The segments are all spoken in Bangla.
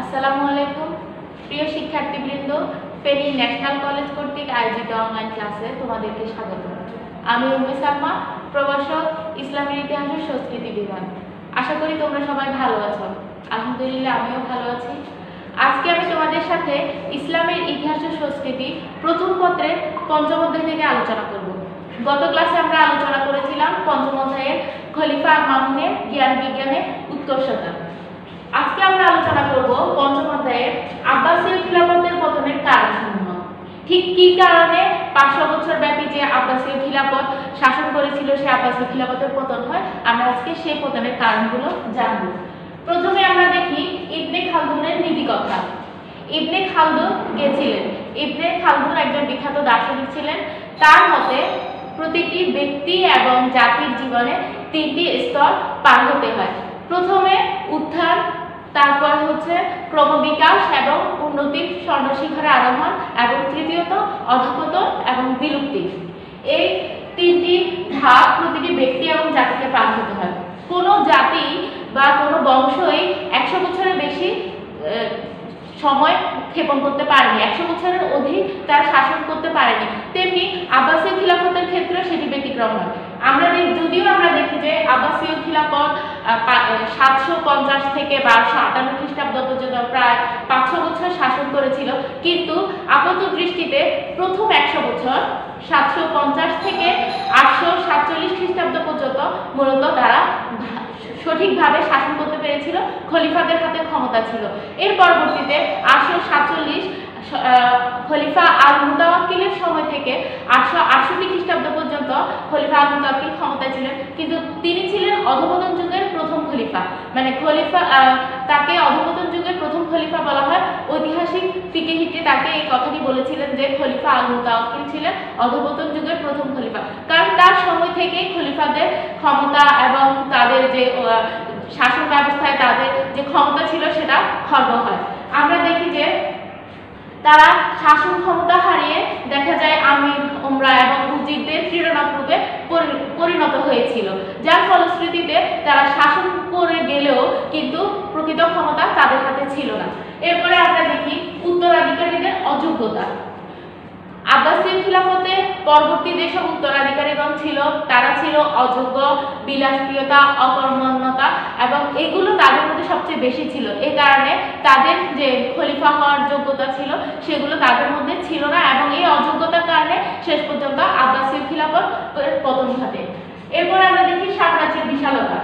আসসালামু আলাইকুম। প্রিয় শিক্ষার্থীবৃন্দ, ফেনী ন্যাশনাল কলেজ কর্তৃক আয়োজিত অনলাইন ক্লাসে তোমাদেরকে স্বাগত। আমি উম্মে সালমা, প্রভাষক, ইসলামের ইতিহাস ও সংস্কৃতি বিভাগ। আশা করি তোমরা সবাই ভালো আছো। আলহামদুলিল্লাহ, আমিও ভালো আছি। আজকে আমি তোমাদের সাথে ইসলামের ইতিহাস ও সংস্কৃতি প্রথম পত্রে পঞ্চম অধ্যায় থেকে আলোচনা করব। গত ক্লাসে আমরা আলোচনা করেছিলাম পঞ্চম অধ্যায়ের খলিফা মামুনের জ্ঞান বিজ্ঞানের উৎকর্ষতা আজকে আমরা আলোচনা করব পঞ্চম অধ্যায়ের আব্বাসীয় খিলাফতের পতনের কারণসমূহ। ঠিক কি কারণে পাঁচশো বছর ব্যাপী যে আব্বাসীয় খিলাফত শাসন করেছিল সেই আব্বাসীয় খিলাফতের পতন হয়, আমরা আজকে সেই পতনের কারণগুলো জানব। প্রথমে আমরা দেখি ইবনে খালদুনের নীতি কথা ইবনে খালদুন গেছিলেন। ইবনে খালদুন একজন বিখ্যাত দার্শনিক ছিলেন। তার মতে প্রতিটি ব্যক্তি এবং জাতির জীবনে তিনটি স্তর পার হতে হয়। প্রথমে উত্থান তারপর হচ্ছে ক্রমবিকাশ এবং উন্নতির স্বর্ণশিখরে আরোহণ এবং তৃতীয়ত অধপতন এবং বিলুপ্তি। এই তিনটি ধাপ প্রতিটি ব্যক্তি এবং জাতিকে পার হতে হয়। কোনো জাতি বা কোনো বংশই একশো বছরের বেশি সময় ক্ষেপণ করতে পারেনি। একশো বছরের অধিক তারা শাসন করতে পারেনি। তেমনি আব্বাসীয় খিলাফতের ক্ষেত্রে সেটি ব্যতিক্রম হয় আমরা দেখ- যদিও আমরা দেখি যে আব্বাসীয় খিলাফত সাতশো পঞ্চাশ থেকে বারোশো আটান্ন খ্রিস্টাব্দ পর্যন্ত প্রায় পাঁচশো বছর শাসন করেছিল। কিন্তু আপাত দৃষ্টিতে প্রথম একশো বছর, সাতশো পঞ্চাশ থেকে আটশো সাতচল্লিশ খ্রিস্টাব্দ পর্যন্ত মূলত তারা সঠিকভাবে শাসন করতে পেরেছিল। খলিফাদের হাতে ক্ষমতা ছিল। এর পরবর্তীতে আটশো সাতচল্লিশ খলিফা আল মুতাওয়াক্কিলের সময় থেকে আটশো আটষট্টি খ্রিস্টাব্দ পর্যন্ত খলিফা আল মুতাওয়াক্কিল ক্ষমতায় ছিলেন। কিন্তু তিনি ছিলেন অধপতন যুগের প্রথম খলিফা। মানে খলিফা তাকে অধপতন যুগের প্রথম খলিফা বলা হয়। ঐতিহাসিক ফিকেহিতে তাকে এই কথাটি বলেছিলেন যে খলিফা আল মুতাওয়াক্কিল ছিলেন অধপতন যুগের প্রথম খলিফা। কারণ তার সময় থেকেই খলিফাদের ক্ষমতা এবং তাদের যে শাসন ব্যবস্থায় তাদের যে ক্ষমতা ছিল সেটা খর্ব হয়। আমরা দেখি যে তারা শাসন ক্ষমতা হারিয়ে দেখা যায় আমির, উমরা এবং উজিরদের ক্রীড়নাপ্রূপে পরিণত হয়েছিল। যার ফলশ্রুতিতে তারা শাসন করে গেলেও কিন্তু প্রকৃত ক্ষমতা তাদের হাতে ছিল না। এরপরে আমরা দেখি উত্তরাধিকারীদের অযোগ্যতা। আব্বাসীয় খিলাফতে পরবর্তী যেসব উত্তরাধিকারীগণ ছিল, তারা ছিল অযোগ্য, বিলাসপ্রিয়তা, অকর্মণ্যতা এবং এগুলো তাদের মধ্যে সবচেয়ে বেশি ছিল। এ কারণে তাদের যে খলিফা হওয়ার যোগ্যতা ছিল, সেগুলো তাদের মধ্যে ছিল না এবং এই অযোগ্যতার কারণে শেষ পর্যন্ত আব্বাসীয় খিলাফত পতন ঘটে। এরপর আমরা দেখি সাম্রাজ্যের বিশালতা।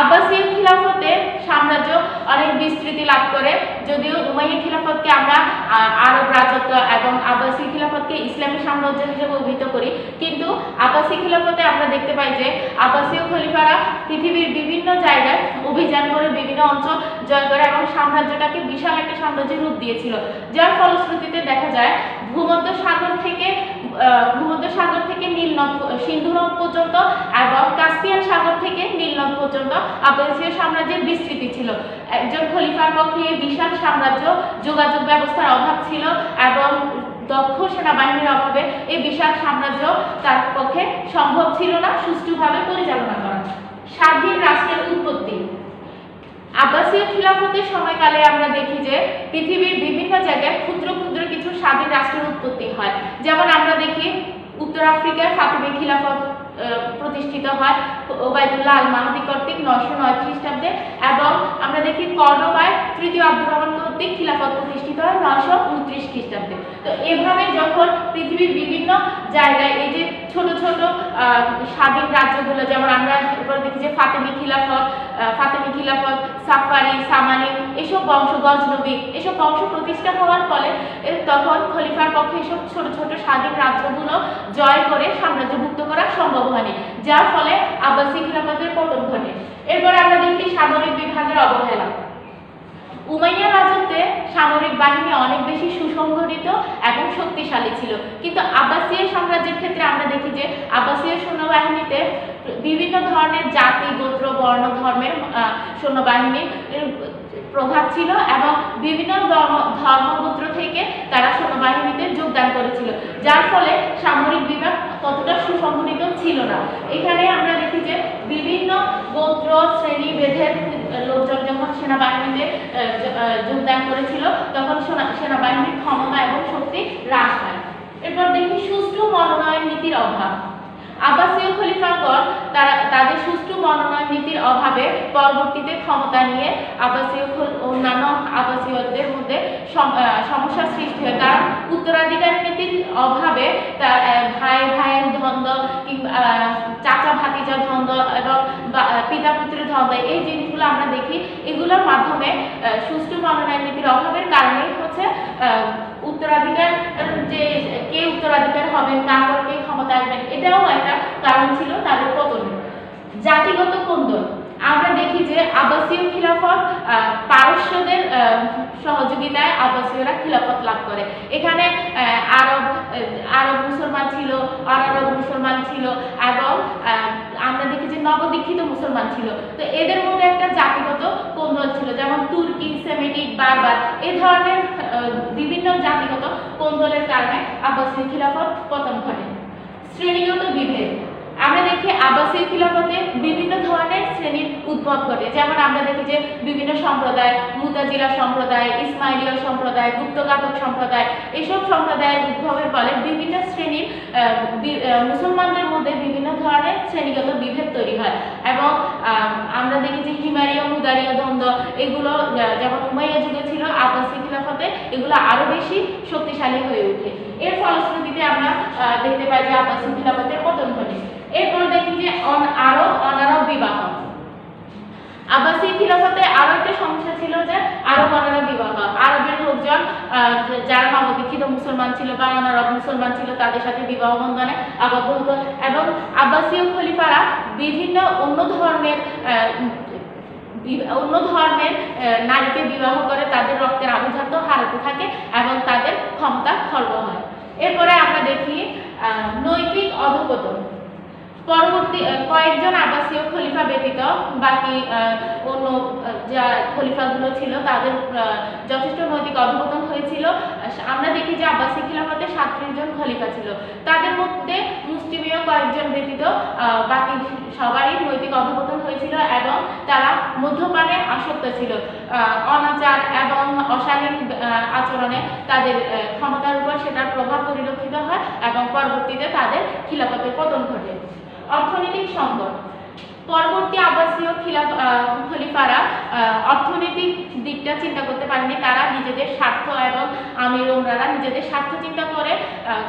আব্বাসীয় খিলাফতে সাম্রাজ্য অনেক বিস্তৃতি লাভ করে। যদিও উমাইয়া খিলাফতকে আমরা আরব রাজত্ব এবং আব্বাসী খিলাফতকে ইসলামী সাম্রাজ্য হিসেবে অভিহিত করি। কিন্তু আব্বাসী খিলাফতে আমরা দেখতে পাই যে, আব্বাসীয় খলিফারা পৃথিবীর বিভিন্ন জায়গায় অভিযান করে বিভিন্ন অঞ্চল জয় করে এবং সাম্রাজ্যটাকে বিশাল একটা সাম্রাজ্যের রূপ দিয়েছিল। যার ফলশ্রুতিতে দেখা যায় ভূমধ্য সাগর থেকে ভূমধ্য সাগর থেকে নীলনদ সিন্ধু নদ পর্যন্ত এবং কাস্পিয়ান সাগর থেকে নীলনদ পর্যন্ত আব্বাসীয় সাম্রাজ্যের বিস্তৃতি ছিল। একজন খলিফার পক্ষে বিশাল সাম্রাজ্য যোগাযোগ ব্যবস্থার অভাব ছিল এবং দক্ষ সেনাবাহিনীর অভাবে এই বিশাল সাম্রাজ্য তার পক্ষে সম্ভব ছিল না সুষ্ঠুভাবে পরিচালনা করা। স্বাধীন রাষ্ট্রের উৎপত্তি। আব্বাসীয় খিলাফতের সময়কালে আমরা দেখি যে পৃথিবীর বিভিন্ন জায়গায় ক্ষুদ্র ক্ষুদ্র কিছু স্বাধীন রাষ্ট্রের উৎপত্তি হয়। যেমন আমরা দেখি, উত্তর আফ্রিকার ফাতেমি খিলাফত প্রতিষ্ঠিত হয়, ওবায়দুল্লাহ আল মাহাদি কর্তৃক নয়শো নয় খ্রিস্টাব্দে। এবং আমরা দেখি, কর্ণবায় তৃতীয় আব্দুর রহমান কর্তৃক খিলাফত প্রতিষ্ঠিত হয় নয়শো উনত্রিশ খ্রিস্টাব্দে। তো এভাবে যখন পৃথিবীর বিভিন্ন জায়গায় এই যে ছোট ছোট স্বাধীন রাজ্যগুলো, যেমন আমরা দেখি যে ফাতেমি খিলাফত ফাতেমি খিলাফত, সাফারি সামানি এসব বংশ, গজনবী, এসব বংশ প্রতিষ্ঠা হওয়ার ফলে তখন খলিফার পক্ষে এসব ছোট ছোট স্বাধীন রাজ্যগুলো জয় করে সাম্রাজ্যভুক্ত করা সম্ভব হয়নি, যার ফলে আব্বাসী খিলাফতের পতন ঘটে। এরপরে আমরা দেখি সামরিক বিভাগের অবহেলা। উমাইয়া রাজত্বে সামরিক বাহিনী অনেক বেশি সুসংগঠিত এবং শক্তিশালী ছিল। কিন্তু আব্বাসীয় সাম্রাজ্যের ক্ষেত্রে আমরা দেখি যে আব্বাসীয় সৈন্যবাহিনীতে বিভিন্ন ধরনের জাতি, গোত্র, বর্ণ, ধর্মের সৈন্যবাহিনীর প্রভাব ছিল এবং বিভিন্ন ধর্ম, ধর্মগোত্র থেকে তারা সৈন্যবাহিনীতে যোগদান করেছিল। যার ফলে সামরিক বিভাগ ততটা সুসংগঠিত ছিল না। এখানে আমরা দেখি যে বিভিন্ন গোত্র, শ্রেণি লোকজন যখন সেনাবাহিনীতে যোগদান করেছিল, তখন সেনা- সেনাবাহিনীর ক্ষমতা এবং শক্তি হ্রাস পায়। এরপর দেখি সুষ্ঠু মনোনয়ন নীতির অভাব। আব্বাসীয় খলিফাগণ তারা, তাদের সুষ্ঠু মনোনয়ন নীতির অভাবে পরবর্তীতে ক্ষমতা নিয়ে আব্বাসীয় খল- অন্যান্য আব্বাসীয়দের মধ্যে সম- সমস্যার সৃষ্টি হয়। কারণ উত্তরাধিকার নীতির অভাবে তার ভাই, ভাইয়ের দ্বন্দ্ব কিংবা চাচা, ভাতিজা দ্বন্দ্ব এবং পিতা পুত্রের দ্বন্দ্ব এই জিনিসগুলো আমরা দেখি। এগুলোর মাধ্যমে সুষ্ঠু মনোনয়ন নীতির অভাবের কারণেই হচ্ছে উত্তরাধিকার যে, কে উত্তরাধিকার হবেন কার কে ক্ষমতা আসবেন এটাও একটা কারণ ছিল তাদের পতনের। জাতিগত কোন্দল। আমরা দেখি যে আব্বাসীয় খিলাফত পারস্যদের সহযোগিতায় আব্বাসীয়রা খিলাফত লাভ করে। এখানে আরব আরব মুসলমান ছিল, অনারব মুসলমান ছিল এবং আমরা দেখি যে নবদীক্ষিত মুসলমান ছিল। তো এদের মধ্যে একটা জাতিগত কোন্দল ছিল, যেমন তুর্কি, সেমেটিক, বারবার। এ ধরনের বিভিন্ন জাতিগত কোন্দলের কারণে আব্বাসীয় খিলাফত পতন ঘটে। শ্রেণীগত বিভেদ। আমরা দেখি আব্বাসীয় খিলাফতে বিভিন্ন উদ্ভব ঘটে। যেমন আমরা দেখি যে বিভিন্ন সম্প্রদায় মুতাজিলা সম্প্রদায়, ইসমাইলীয় সম্প্রদায় গুপ্তঘাতক সম্প্রদায়, এসব সম্প্রদায়ের উদ্ভবের ফলে বিভিন্ন শ্রেণির মুসলমানদের মধ্যে বিভিন্ন ধরনের শ্রেণীগত বিভেদ তৈরি হয়। এবং আমরা দেখি যে হিমারীয়, মুদারীয় দ্বন্দ্ব, এগুলো যেমন উমাইয়া যুগে ছিল, আব্বাসী খিলাফতে, এগুলো আরও বেশি শক্তিশালী হয়ে ওঠে। এর ফলশ্রুতিতে আমরা দেখতে পাই যে আব্বাসী খিলাফতের পতন ঘটে। এরপর দেখি যে অন- আরও অনারব বিবাহ। আব্বাসী খিলাফতে আরও একটা সমস্যা ছিল যে আরব অনারব বিবাহ আরবের লোকজন যারা নবদীক্ষিত মুসলমান ছিল বা অনারব মুসলমান ছিল, তাদের সাথে বিবাহ বন্ধনে আবদ্ধ। এবং আব্বাসীয় খলিফারা বিভিন্ন অন্য ধর্মের অন্য ধর্মের নারীকে বিবাহ করে তাদের রক্তের আভিজাত্য হারাতে থাকে এবং তাদের ক্ষমতা খর্ব হয়। এরপরে আমরা দেখি নৈতিক অধপতন। পরবর্তী কয়েকজন আবাসীয় খলিফা ব্যতীত বাকি অন্য যা খলিফাগুলো ছিল তাদের যথেষ্ট নৈতিক অধপতন হয়েছিল। আমরা দেখি যে আব্বাসী খিলাফতে সাতত্রিশ জন খলিফা ছিল। তাদের মধ্যে মুসলিমীয় কয়েকজন ব্যতীত বাকি সবারই নৈতিক অধপতন হয়েছিল এবং তারা মধ্যপানে আসক্ত ছিল। অনাচার এবং অশালীন আচরণে তাদের ক্ষমতার উপর সেটার প্রভাব পরিলক্ষিত হয় এবং পরবর্তীতে তাদের খিলাফতের পতন ঘটে। অর্থনৈতিক সংকট পরবর্তী আবাসীয় খিলাফ খলিফারা অর্থনৈতিক দিকটা চিন্তা করতে পারেনি। তারা নিজেদের স্বার্থ এবং আমির ওমরারা নিজেদের স্বার্থ চিন্তা করে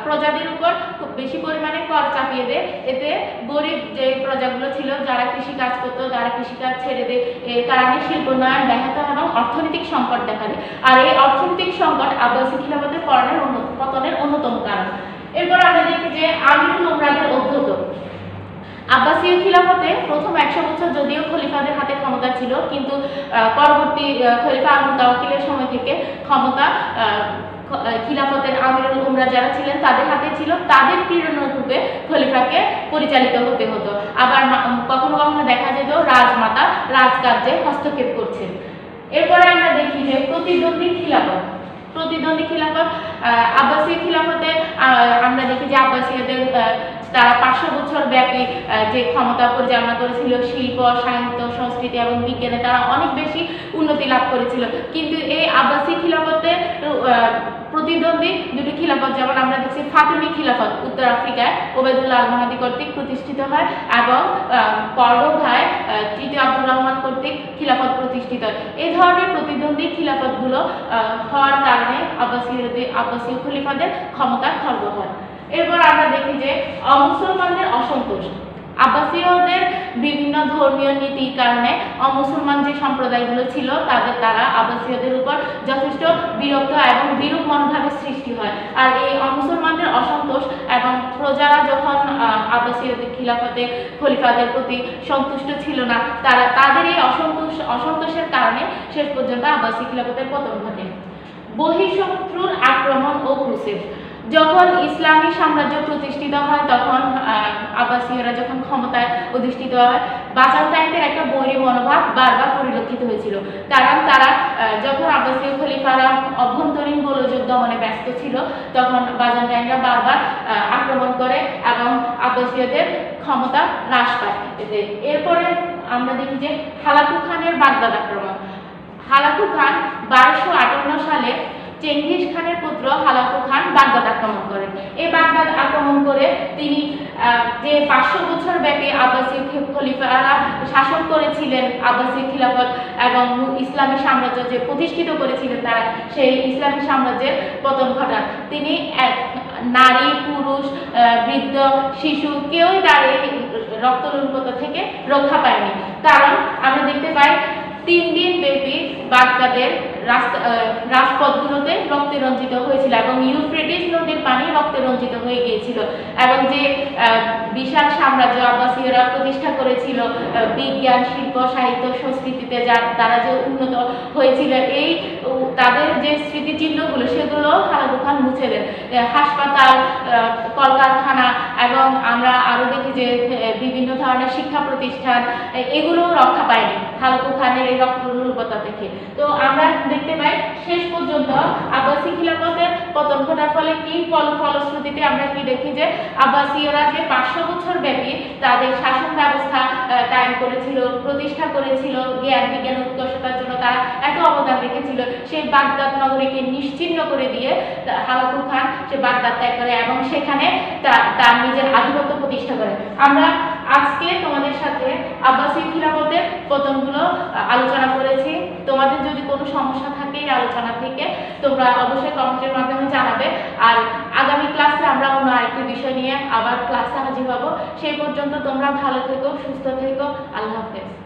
প্রজাদের উপর খুব বেশি পরিমাণে কর চাপিয়ে দেয়। এতে গরিব যে প্রজাগুলো ছিল, যারা কৃষি কাজ করতো, যারা কৃষিকাজ ছেড়ে দেয় এর কারণে শিল্পোন্নয়ন ব্যাহত এবং অর্থনৈতিক সংকট দেখা দেয়। আর এই অর্থনৈতিক সংকট আব্বাসী খিলাফতের অন্য- পতনের অন্যতম কারণ। এরপর আমরা দেখি যে আমিরুল ওমরাদের অধ্যত আব্বাসীয় খিলাফতে প্রথম একশো বছর যদিও খলিফাদের হাতে ক্ষমতা ছিল, কিন্তু পরবর্তী খলিফা আবু তাওয়াক্কিলের সময় থেকে ক্ষমতা খিলাফতের আমিরুল উমরা যারা ছিলেন তাদের হাতে ছিল। তাদের প্রেরণারূপে খলিফাকে পরিচালিত হতে হতো। আবার কখনো কখনো দেখা যেত রাজমাতা রাজকার্যে হস্তক্ষেপ করছেন। এরপরে আমরা দেখি যে প্রতিদ্বন্দ্বী খিলাফত। প্রতিদ্বন্দ্বী খিলাফত আব্বাসীয় খিলাফতে আমরা দেখি যে আব্বাসীয়দের তারা পাঁচশো বছর ব্যাপী যে ক্ষমতা পরিচালনা করেছিল, শিল্প, সাহিত্য, সংস্কৃতি এবং বিজ্ঞানে তারা অনেক বেশি উন্নতি লাভ করেছিল। কিন্তু এই আব্বাসী খিলাফতে প্রতিদ্বন্দ্বী দুটি খিলাফত, যেমন আমরা দেখছি ফাতিমি খিলাফত উত্তর আফ্রিকায় ওবেদুল্লাহ আল মাহাদি কর্তৃক প্রতিষ্ঠিত হয় এবং কর্ডোভায় তৃতীয় আব্দুর রহমান কর্তৃক খিলাফত প্রতিষ্ঠিত হয়। এই ধরনের প্রতিদ্বন্দ্বী খিলাফতগুলো হওয়ার কারণে আব্বাসীয়দের আব্বাসীয় খলিফাদের ক্ষমতা খর্ব হয়। এরপর আমরা দেখি যে অমুসলমানদের অসন্তোষ। আব্বাসীয়দের বিভিন্ন ধর্মীয় নীতির কারণে অমুসলমান যে সম্প্রদায়গুলো ছিল, তাদের তারা আব্বাসীয়দের উপর যথেষ্ট বিরক্ত এবং বিরূপ মনোভাবের সৃষ্টি হয়। আর এই অমুসলমানদের অসন্তোষ এবং প্রজারা যখন আব্বাসীয়দের খিলাফতে, খলিফাদের প্রতি সন্তুষ্ট ছিল না, তারা তাদের এই অসন্তোষ, অসন্তোষের কারণে শেষ পর্যন্ত আব্বাসী খিলাফতের পতন ঘটে। বহিঃশত্রুর আক্রমণ ও ক্রুসেড যখন ইসলামী সাম্রাজ্য প্রতিষ্ঠিত হয়, তখন আব্বাসীয়রা যখন ক্ষমতায় অধিষ্ঠিত হয় বাজান্তাইনদের একটা বৈরী মনোভাব বারবার পরিলক্ষিত হয়েছিল। কারণ তারা যখন আব্বাসীয় খলিফারা অভ্যন্তরীণ গোলযোগ দমনে ব্যস্ত ছিল, তখন বাজান্তাইনরা বারবার আক্রমণ করে এবং আব্বাসীয়দের ক্ষমতা হ্রাস পায়। এরপরে আমরা দেখি যে হালাকু খানের বাগদাদ আক্রমণ। হালাকু খান বারোশো সালে চেঙ্গিস খানের পুত্র হালাকু খান বাগদাদ আক্রমণ করেন এই বাগদাদ আক্রমণ করে তিনি যে পাঁচশো বছর ব্যাপী আব্বাসী খলিফারা শাসন করেছিলেন, আব্বাসী খিলাফত এবং ইসলামী সাম্রাজ্য যে প্রতিষ্ঠিত করেছিলেন তারা, সেই ইসলামী সাম্রাজ্যের পতন ঘটান। তিনি এক নারী, পুরুষ বৃদ্ধ, শিশু, কেউই তার এই রক্তলুপতা থেকে রক্ষা পায়নি। কারণ আমরা দেখতে পাই, তিন দিন ব্যাপী বাগদাদের রাস্তা রাজপথগুলোতে রক্তে রঞ্জিত হয়েছিল এবং ইউফ্রেটিস নদীর পানি রক্তে রঞ্জিত হয়ে গিয়েছিল এবং যে বিশাল সাম্রাজ্য আব্বাসীয়রা প্রতিষ্ঠা করেছিল বিজ্ঞান, শিল্প, সাহিত্য, সংস্কৃতিতে যা, তারা যে উন্নত হয়েছিল, এই তাদের যে স্মৃতিচিহ্নগুলো, সেগুলো হালাদু খান মুছে দেন। হাসপাতাল কলকারখানা এবং আমরা আরও দেখি যে বিভিন্ন ধরনের শিক্ষা প্রতিষ্ঠান এগুলো রক্ষা পায়নি হালাকু খানের এই রক্তরূপতা থেকে তো আমরা দেখতে পাই। শেষ পর্যন্ত আব্বাসী খিলাফতের পতন ঘটার ফলে কি ফল, ফলশ্রুতিতে আমরা কি দেখি যে আব্বাসীয়রা যে পাঁচশো বছর ব্যাপী তাদের শাসন ব্যবস্থা কায়েম করেছিল, প্রতিষ্ঠা করেছিল, জ্ঞান, বিজ্ঞান উৎকর্ষতার জন্য তারা এত অবদান রেখেছিল সেই বাগদাদ নগরীকে নিশ্চিহ্ন করে দিয়ে তা- হালাকু খান সে বাগদাদ ত্যাগ করে এবং সেখানে তার নিজের আধিপত্য প্রতিষ্ঠা করে। আমরা আজকে তোমাদের সাথে আব্বাসী খিলাফতের পতনগুলো আলোচনা করেছি। তোমাদের যদি কোনো সমস্যা থাকে এই আলোচনা থেকে, তোমরা অবশ্যই কমেন্টের মাধ্যমে জানাবে। আর আগামী ক্লাসে আমরা অন্য আরেকটি বিষয় নিয়ে আবার ক্লাসে হাজির হব। সেই পর্যন্ত তোমরা ভালো থেকো, সুস্থ থেকো। আল্লাহ হাফেজ।